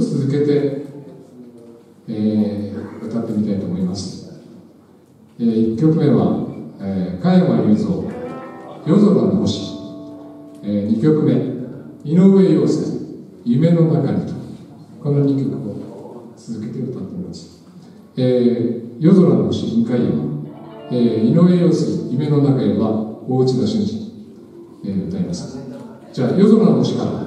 続けて、えー、歌ってみたいと思います。えー、1曲目は、えー、加山雄三「夜空の星」えー、2曲目井上陽水「夢の中に」とこの2曲を続けて歌っています、えー、夜空の星2回は、えー、井上陽水「夢の中へ」は大内田俊二、えー、歌います。じゃあ夜空の星から。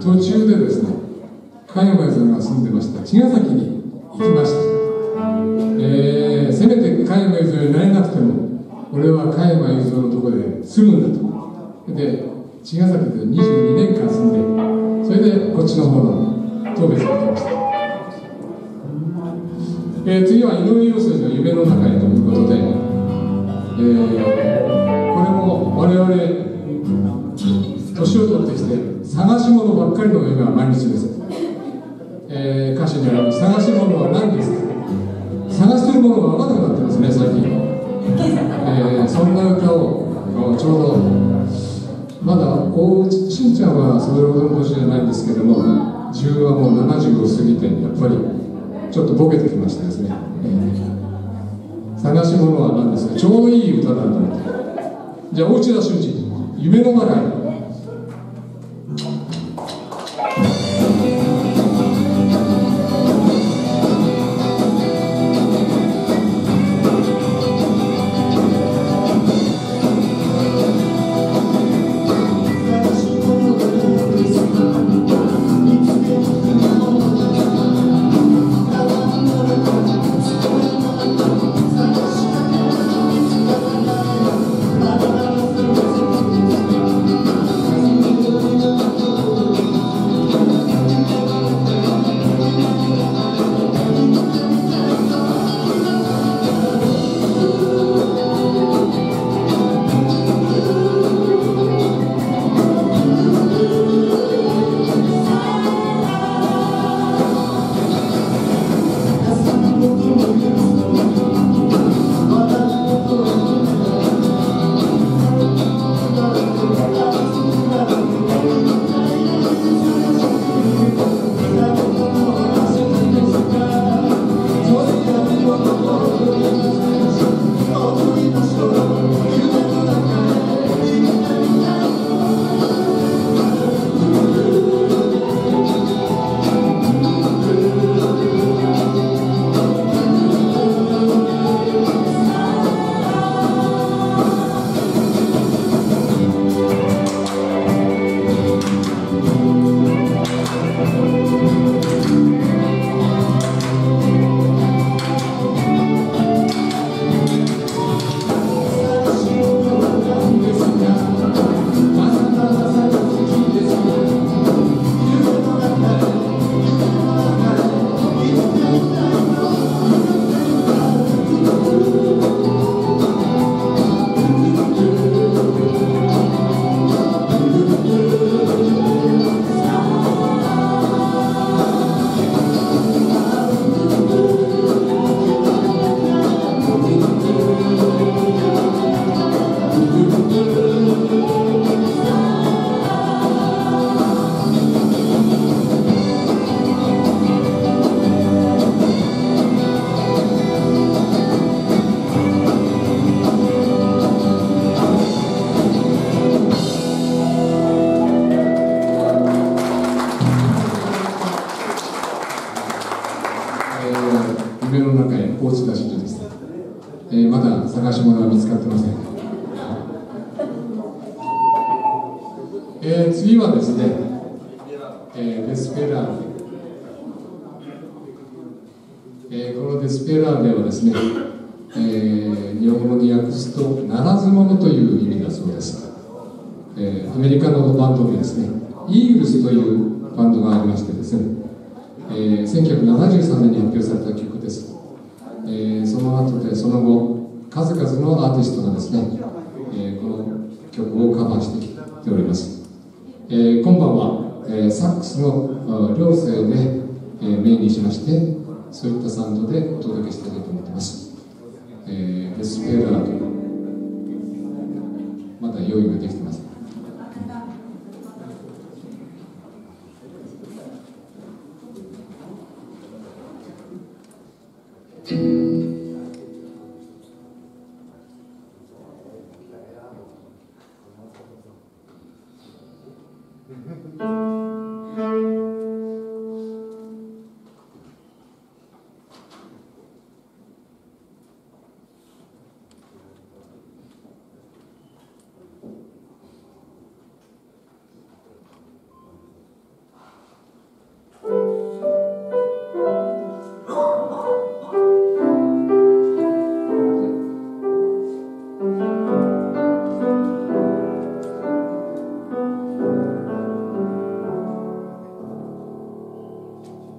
途中でですね加山さんが住んでました。茅ヶ崎に行きました、えー、せめて加山雄三になれなくても俺は加山雄三のところで住むんだと。で茅ヶ崎で22年間住んでそれでこっちの方の東別に行きました、えー、次は井上陽水の「夢の中へ」ということで、えー、これも我々年を取ってきて探し物ばっかりの夢は毎日です、えー、歌詞にある探し物は何ですか？探してるものが分かんなくなってますね最近、えー、そんな歌をちょうどまだ大内しんちゃんはそれほどの年じゃないんですけども自分はもう75を過ぎてやっぱりちょっとボケてきましたですね、えー、探し物は何ですか？超いい歌なんだじゃあ大内田瞬二夢の中に落ちた人です、えー、まだ探し物は見つかってません、えー、次はですね、えー、デスペラー。デ、えー、このデスペラーデはですね、えー、日本語に訳すと「ならず者」という意味だそうです、えー、アメリカのバンドでですねイーグルスというバンドがありましてですね、えー、1973年に発表されたその後数々のアーティストがですね、えー、この曲をカバーしてきております、えー、今晩は、えー、サックスの両声で、えー、メインにしましてそういったサウンドでお届けしたいと思ってます、えー、スペラーとまだ用意ができて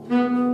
Mm-hmm.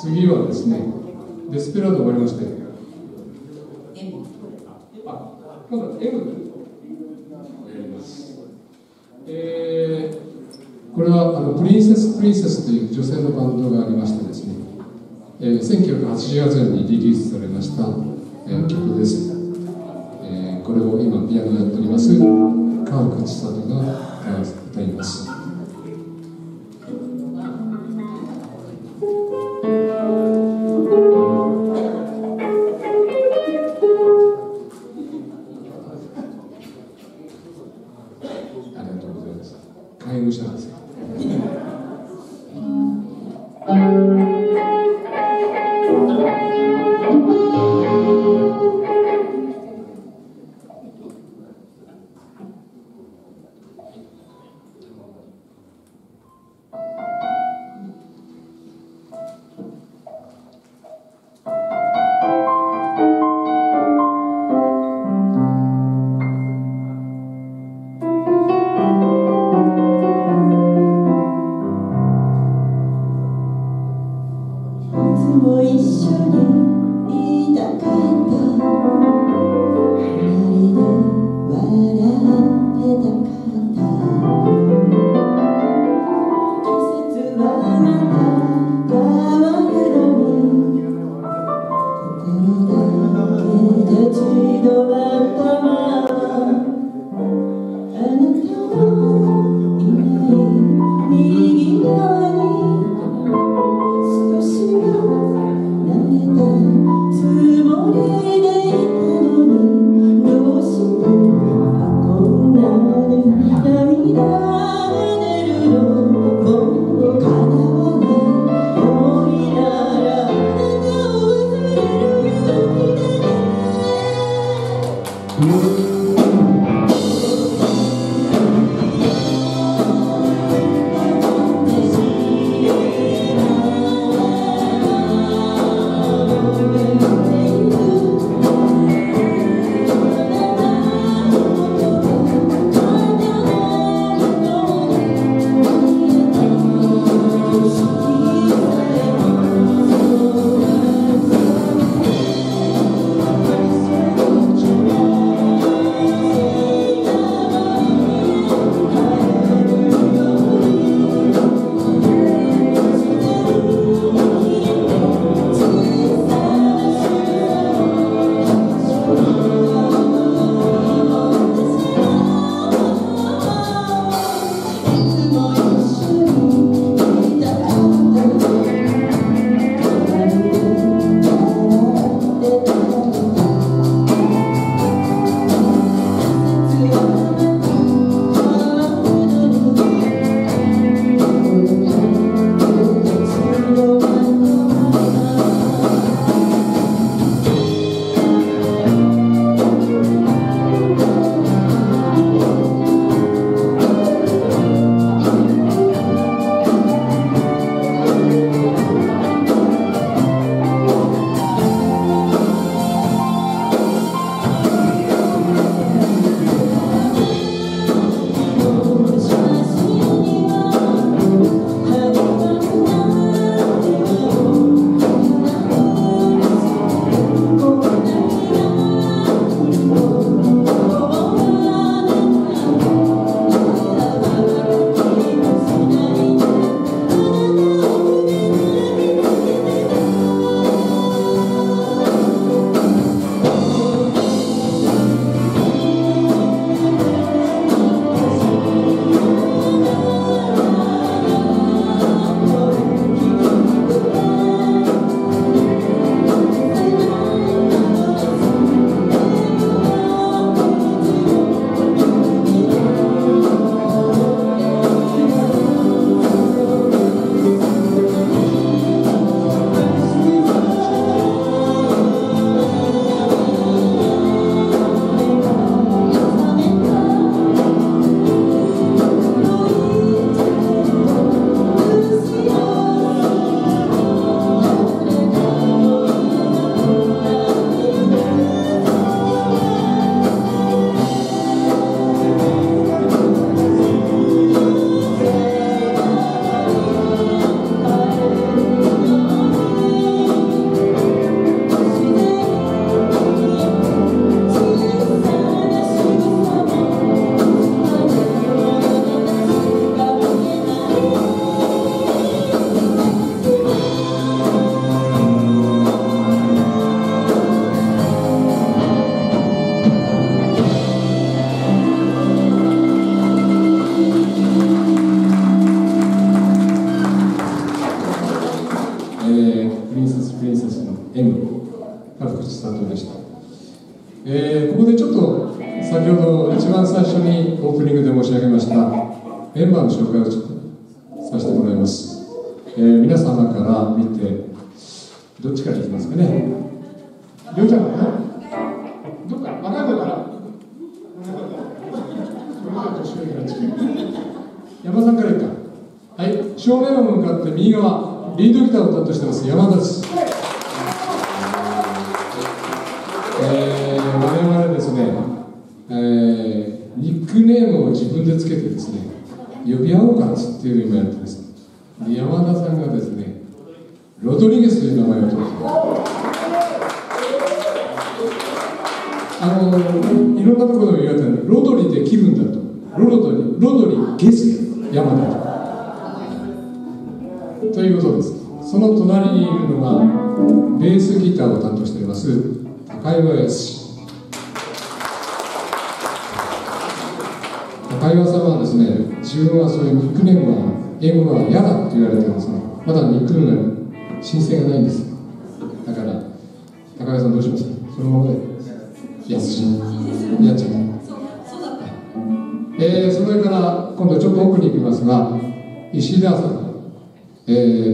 次はですねデスペラード終わりましたよ M あ今度は M やりますえーこれはあのプリンセス・プリンセスという女性のバンドがありましてですね、えー、1980年にリリースされました、えー、曲です、えー、これを今ピアノをやっております川口千里が歌います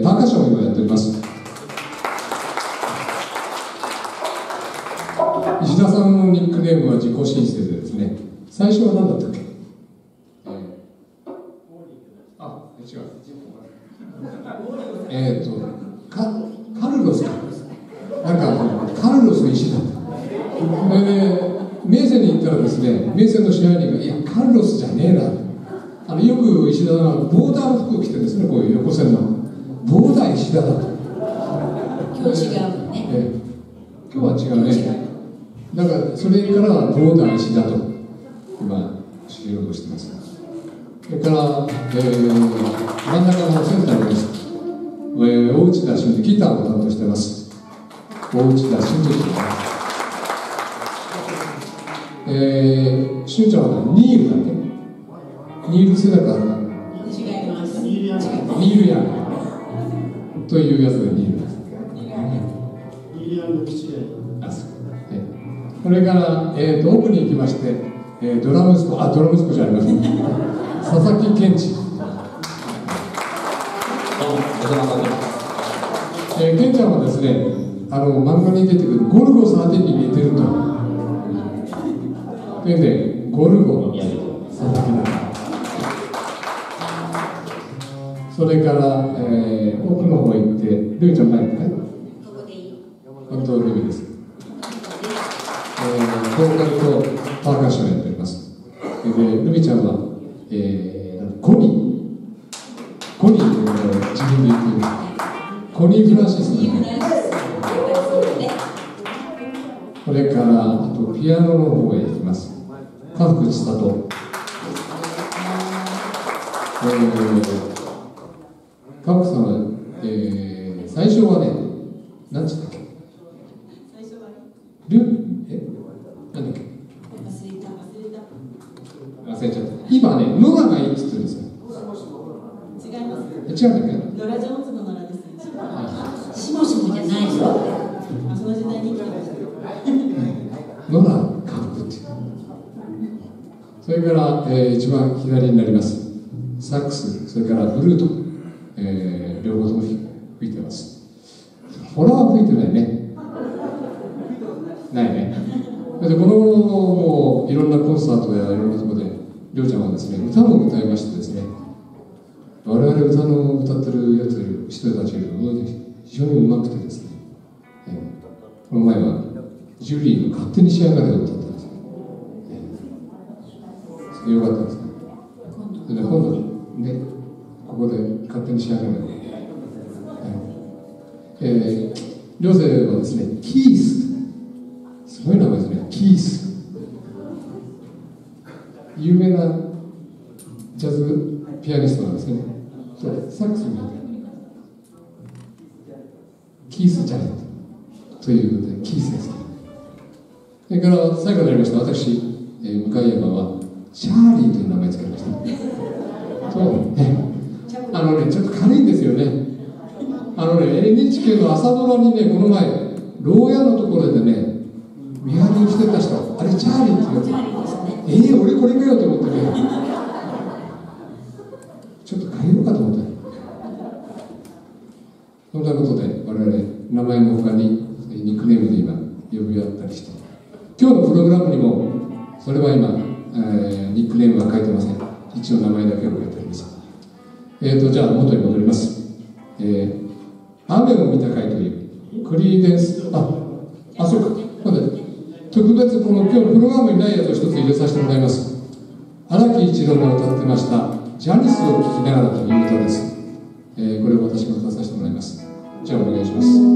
パーカッションを今やっております。石田さんのニックネームは自己申請でですね最初は何だったそれから、えーと、奥に行きまして、えー、ドラ息子あドラ息子じゃありません。佐々木健二。えー、健ちゃんはですねあの漫画に出てくるゴルゴ13に似てると。というでゴルゴ佐々木だ。それから、えー、奥の方行ってルイちゃん何かね。本当ルイですボーカルとパーカッションをやっております。で、ルミちゃんは、えー、コニー、コニーというのを自分で言っています。コニー・フランシスのね。これから、あとピアノの方へ行きます。家福千里。えー、家福さんは、えー、最初はね、何つったっけルなんだっけ忘れちゃった今ねノラがいいっつってるんですよ違います違うんだっけノラ・ジョーンズのノラですしもしもじゃないぞその時代に生きてましたノラカップっていうそれから、えー、一番左になります。サックスそれからブルート、えー、両方とも吹いてます。フォロワー吹いてないね。ないね。でこのもういろんなコンサートやいろんなところでりょうちゃんはですね歌も歌いましてですね。我々歌の歌ってるやつ人たちよりも非常にうまくてですね、えー、この前はジュリーの「勝手に仕上がれ」を歌ったんですよ、かったですね。で今度。ねここで「勝手に仕上がれ」えー、えー、両生はですねキース。すごい名前ですね。キース。有名なジャズピアニストなんですね。サックスにキース・ジャレットということでキースですそれから最後になりました私、えー、向山はチャーリーという名前つけました。そう。ねあのねちょっと軽いんですよね。あのね NHK の朝ドラにねこの前牢屋のところでね見張りをしてた人ーチャーリーってチ言うャーリーですねえー、俺これかよと思ってね。ちょっと変えようかと思ったそんなことで我々名前の他にニックネームで今呼び合ったりして。今日のプログラムにもそれは今、えーニックネームは書いてません。一応名前だけを書いてあります。えーとじゃあ元に戻ります。えー雨を見た会というクリーデンスああそうか。まだ特別この今日プログラムにないやつを一つ入れさせてもらいます。荒木一郎が歌ってました「ジャニスを聴きながら」という歌です、えーこれを私が歌わさせてもらいます。じゃあお願いします。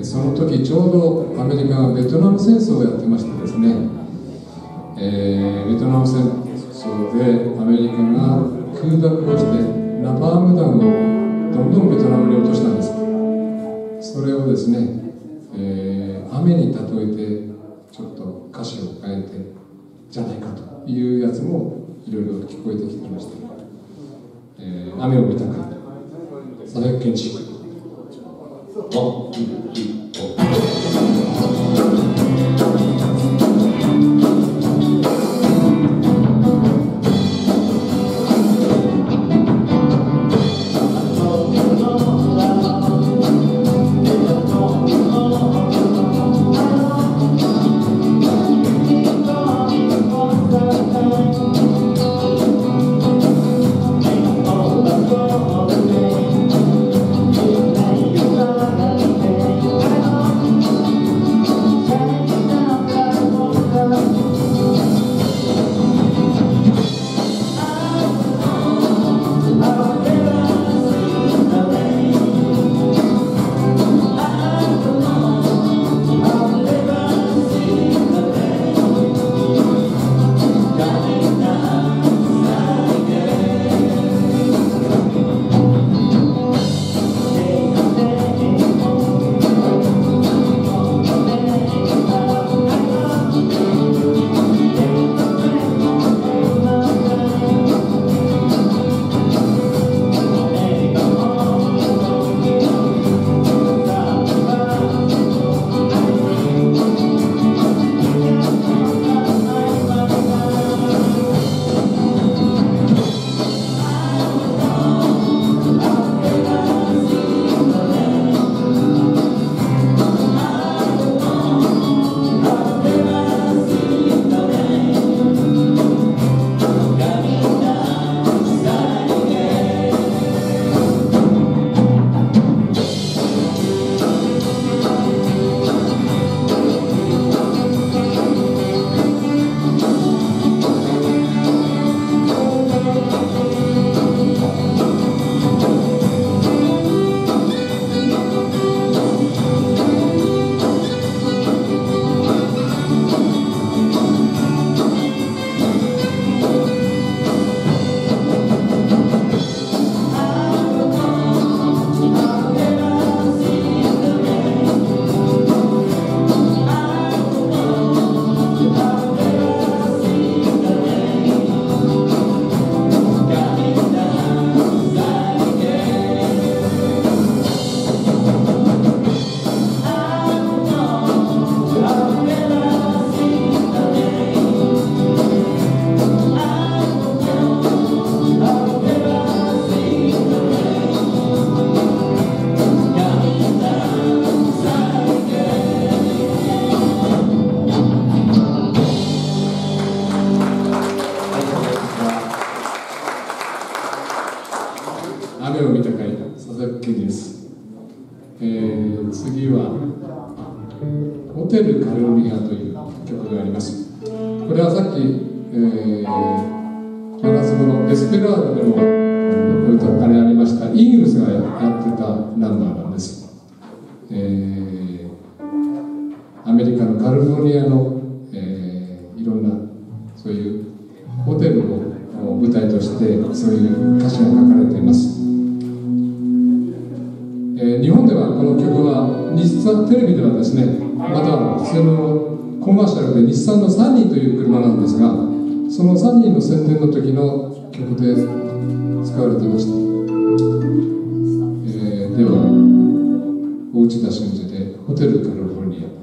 えーその時ちょうどアメリカがベトナム戦争をやってましてですね、えーベトナム戦争でアメリカが空爆をしてナパーム弾をどんどんベトナムに落としたんです。それをですね、えー雨に例えてちょっと歌詞を変えてじゃないかというやつもいろいろ聞こえてきてました、えー雨を見たか。佐々木健一ワホテルカルミア」という曲があります。これはさっき、えー、真夏のデスペラードでも歌あれありました。イーグルスがやってたナンバーなんです、えーアメリカのカリフォルニアの、えーいろんなそういうホテルを舞台としてそういう歌詞が書かれています、えー日本ではこの曲は日産テレビではですねそのコマーシャルで日産の3人という車なんですがその3人の宣伝の時の曲で使われてました、えーでは大内田俊二で「ホテルカリフォルニア」「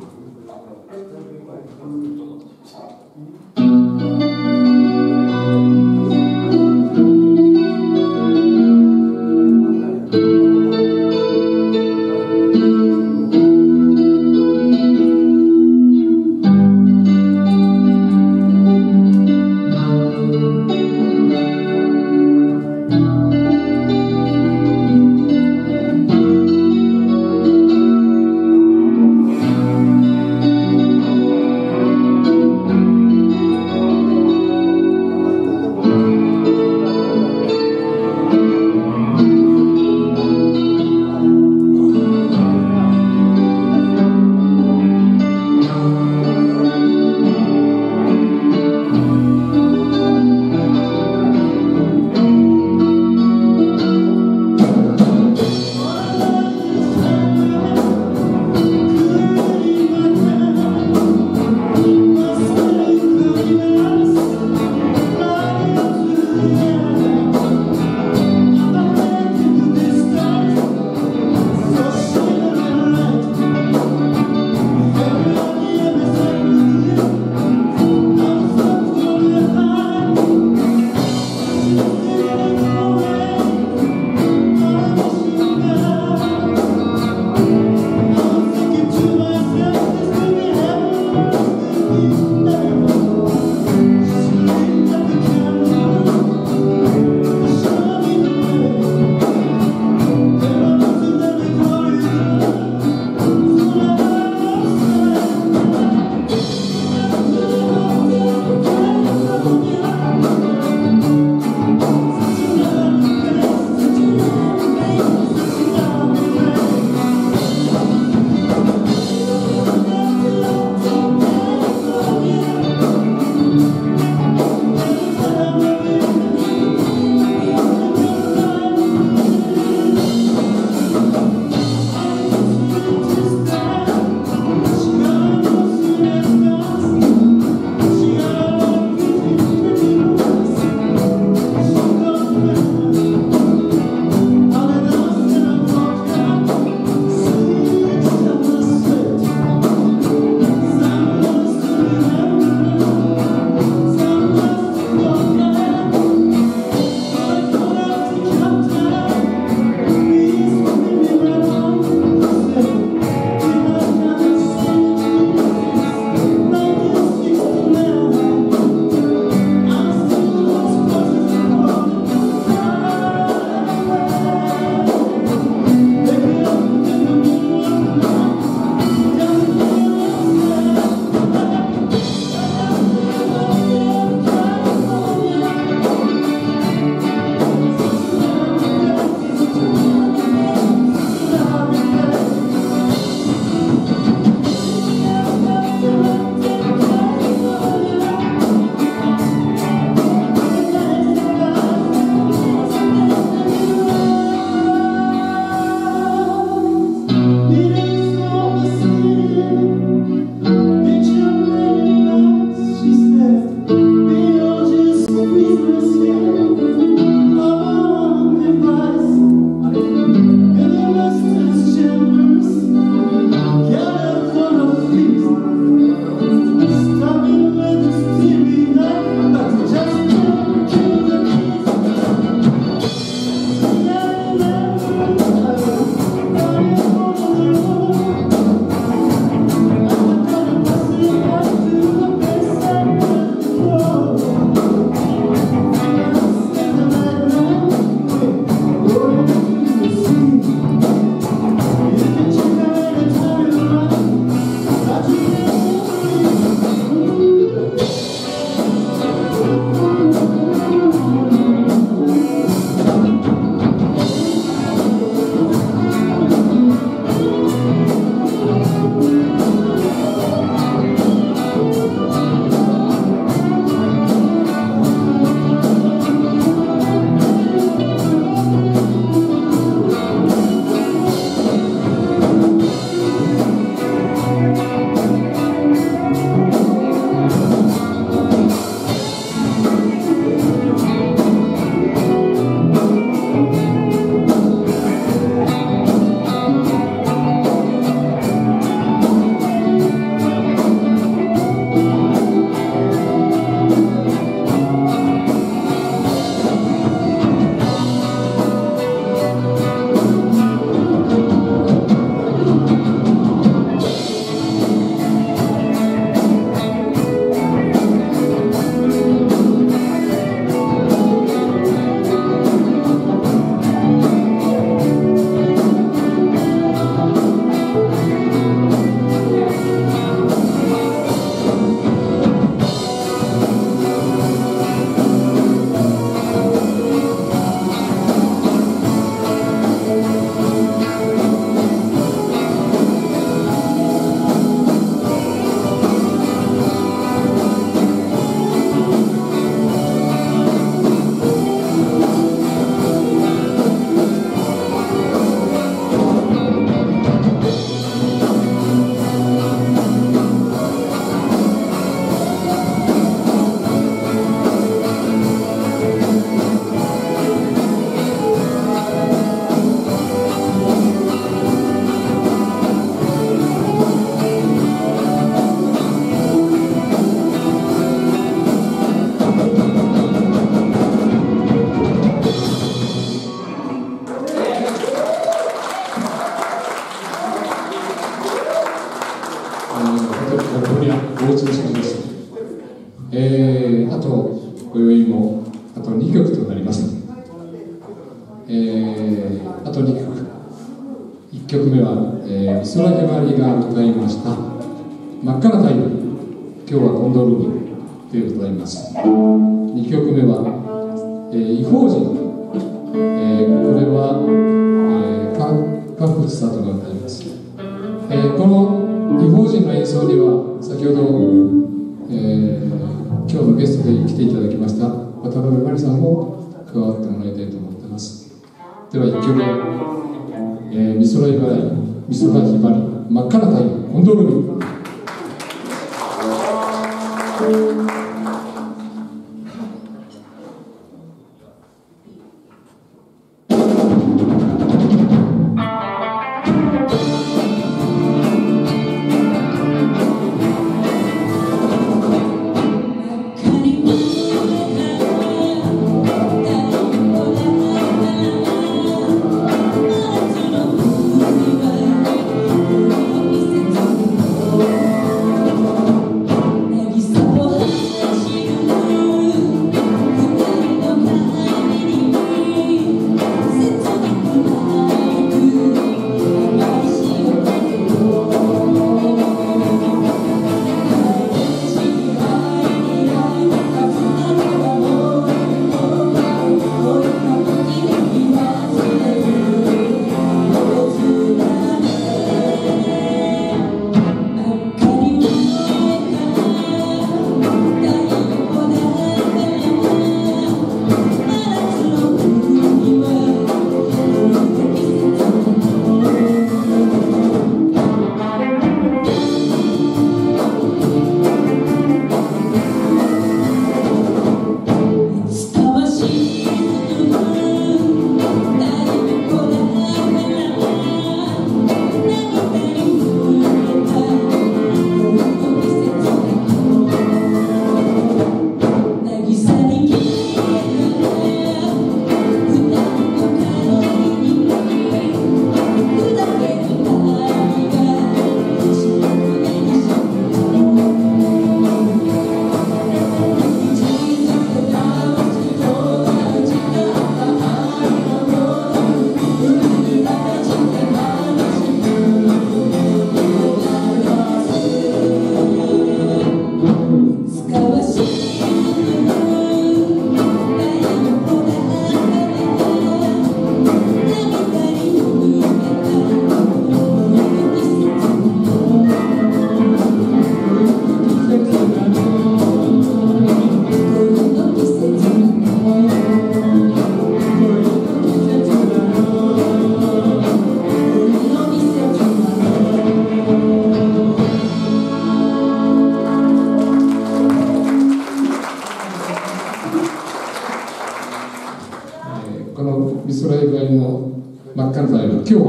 の美空ひばりの真っ赤な太陽今日は、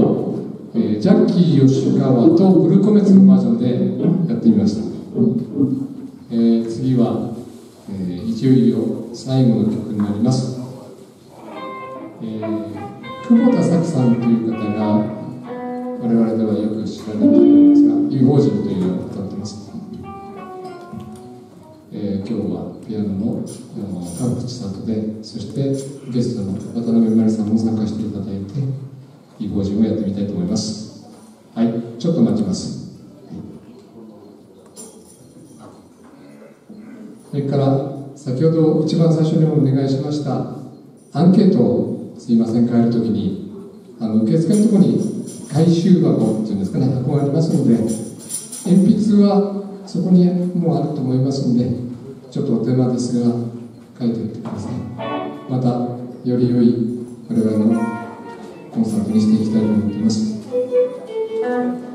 えージャッキー吉川とブルーコメッツのバージョンでやってみました、えー次は、えーいよいよ。最後の曲になります、今日はピアノのあの川口さんとでそしてゲストの渡辺真理さんも参加していただいていい法人をやってみたいと思います。はいちょっと待ちます。それから先ほど一番最初にお願いしましたアンケートをすいません変えるときにあの受付のところに回収箱っていうんですかね箱がありますので鉛筆はそこにもうあると思いますのでちょっとお手間ですが書いておいてください。またより良い我々のコンサートにしていきたいと思っています「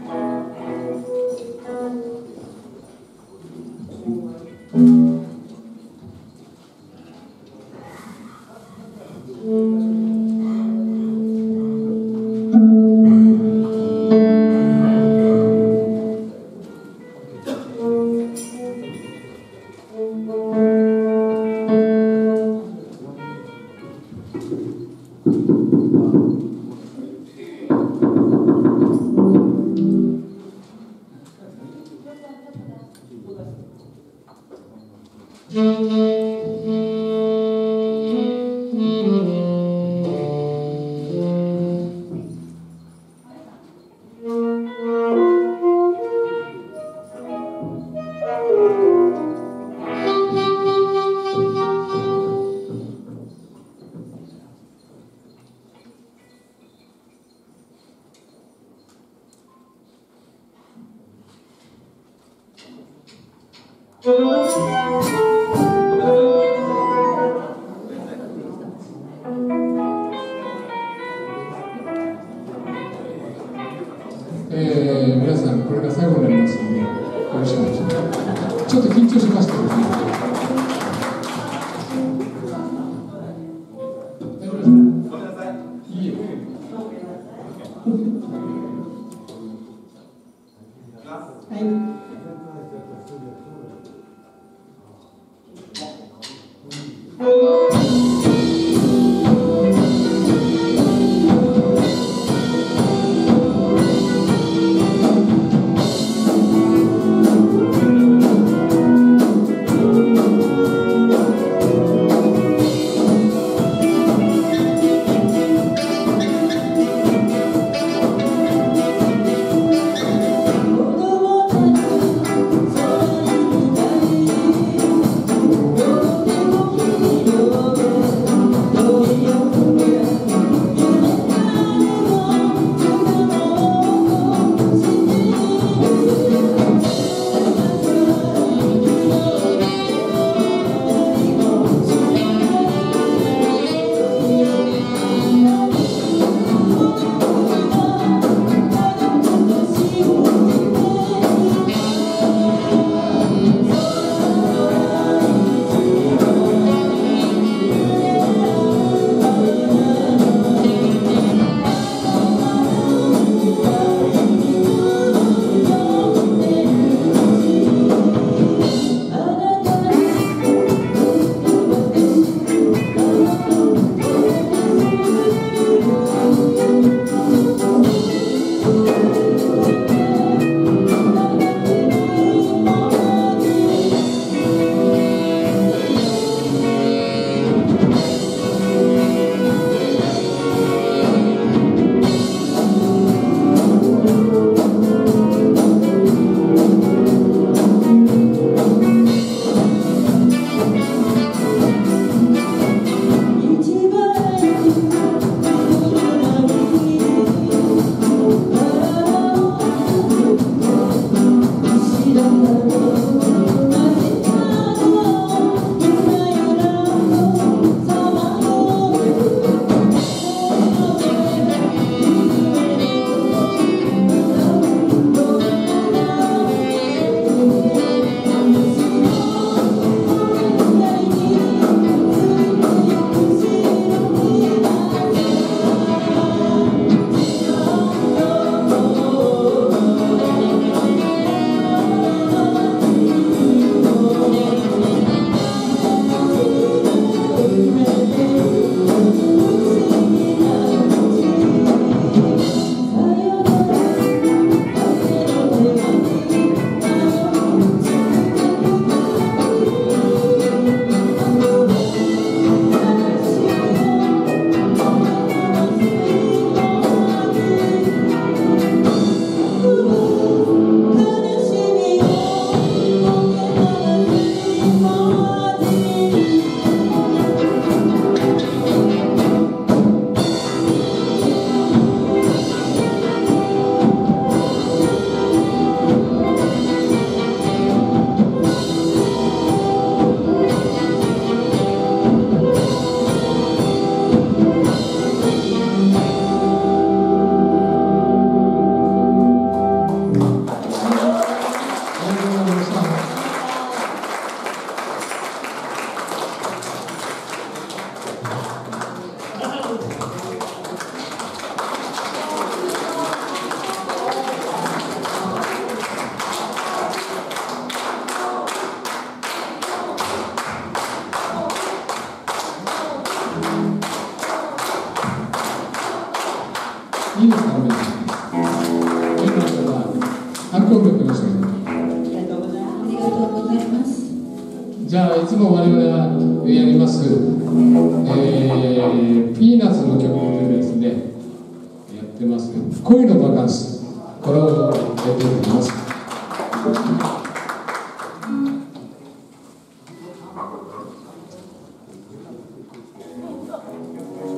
た